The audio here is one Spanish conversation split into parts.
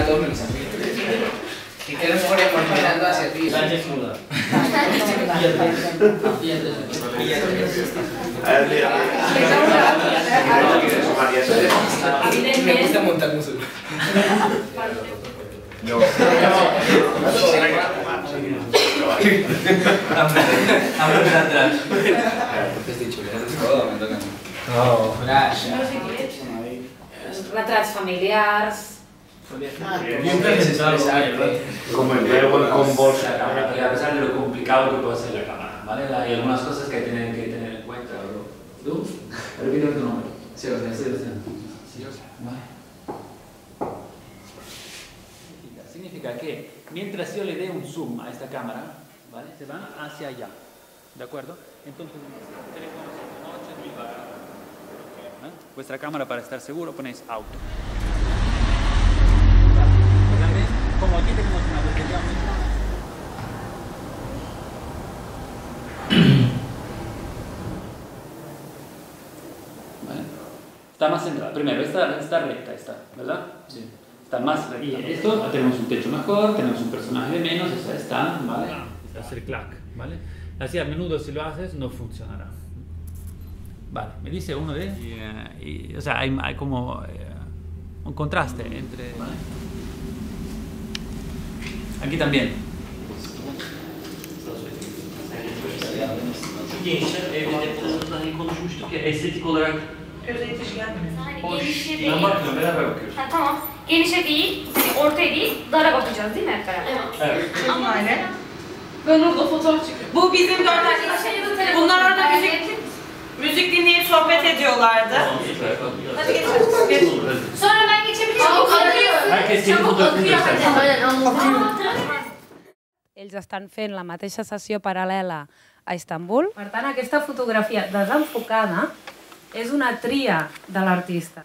a todos menos a mí. Y que nos ponemos mirando hacia ti. La desnuda. Me gusta montar música. No. Hablo de atrás. Has dicho. No. Flash. Retrats familiars... Bien presentado. Como el verbo con bolsa. A pesar de lo complicado que puede ser la cámara, ¿vale? Hay algunas cosas que tienen que tener en cuenta. ¿Tú? Repite tu nombre. Sí, o sea, sí. Sí, Vale. Significa que mientras yo le dé un zoom a esta cámara, ¿vale? Se van hacia allá. ¿De acuerdo? Entonces. ¿Eh? Vuestra cámara, para estar seguro, ponéis auto. ¿Vale? Como aquí tenemos una batería muy ¿Vale? Está más centrada. Primero, está, está recta, está, ¿verdad? Sí. Está más recta. Y esto, tenemos un techo mejor, tenemos un personaje de menos, esta está, ¿vale? Hacer clac, ¿vale? Así a menudo si lo haces no funcionará. Vale, me dice uno de... Y, eh, y, o sea, hay, hay como eh, un contraste entre... Aquí también. Gençler evde hani konuşmuştuk ya estetik olarak Genişe değil. Ben bakmıyorum, beraber bakıyoruz. Ha, tamam. Genişe değil, hani ortaya değil, dara bakacağız değil mi hep beraber? Evet. Ama Aynen. Ben orada fotoğraf çekiyorum. Bu bizim dört arkadaş. Bunlar orada müzik müzik dinleyip sohbet ediyorlardı. Hadi geçelim. Geç. Sonra ben geçebilir miyim? Akıyor. Herkes kendi fotoğrafını göstersin. Ells estan fent la mateixa sessió paral·lela a Istanbul. Per tant, aquesta fotografia desenfocada és una tria de l'artista.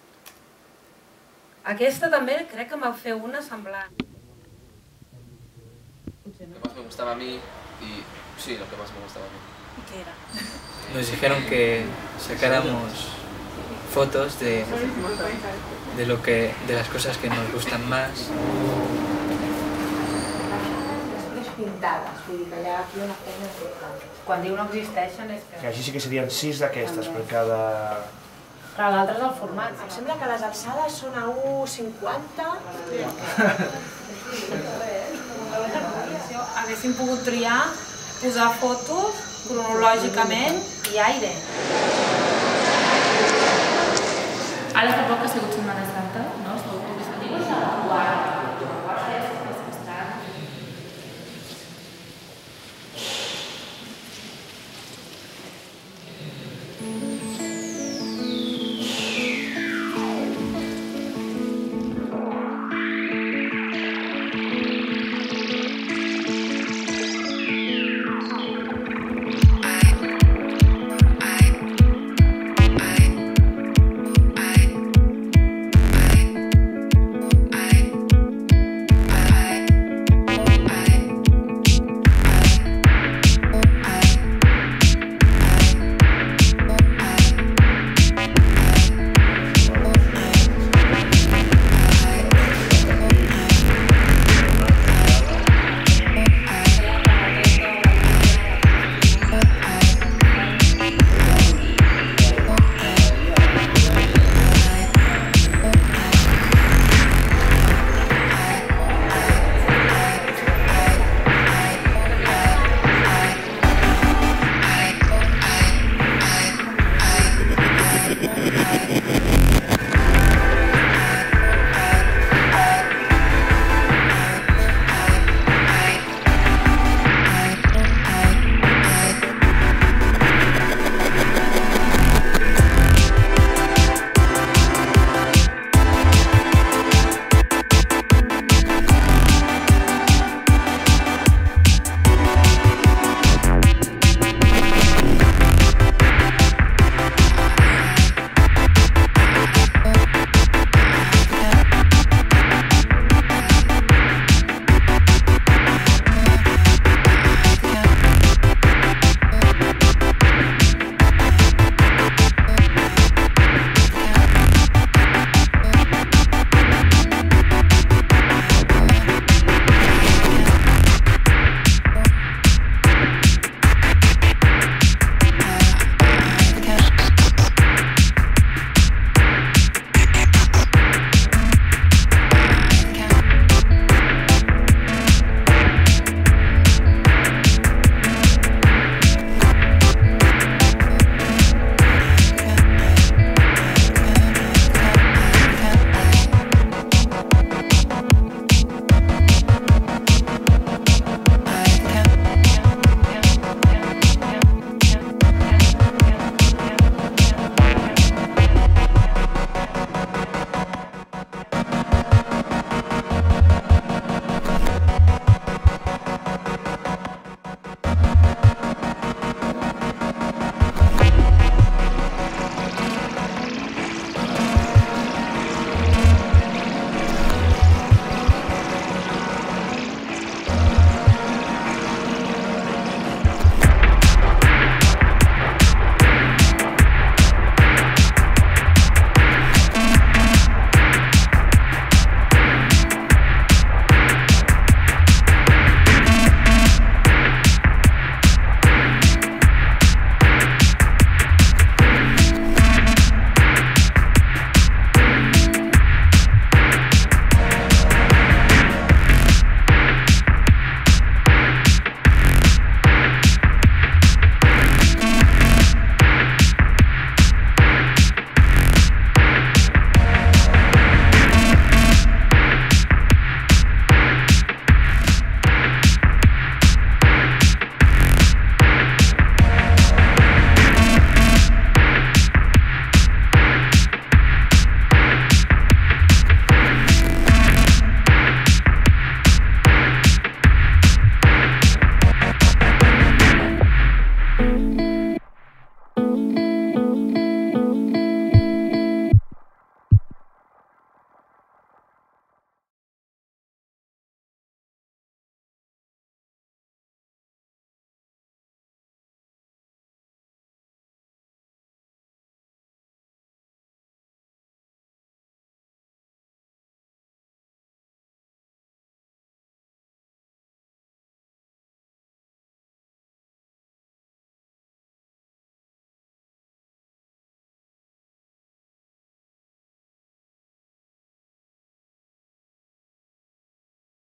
Aquesta també crec que em va fer una semblant. Lo que más me gustaba a mí y sí, lo que más me gustaba a mí. ¿Qué era? Nos dijeron que sacáramos fotos de, de lo que de las cosas que nos gustan más. Pintades, vull dir que allà aquí hi ha una feina important. Quan diu no existeixen és Que que... així sí que serien sis d'aquestes per cada... Però l'altre és el format. Em sembla que les alçades són a 1,50. Haguéssim pogut triar, posar fotos cronològicament i aire. Ara fa poc ha sigut Setmana Santa, no?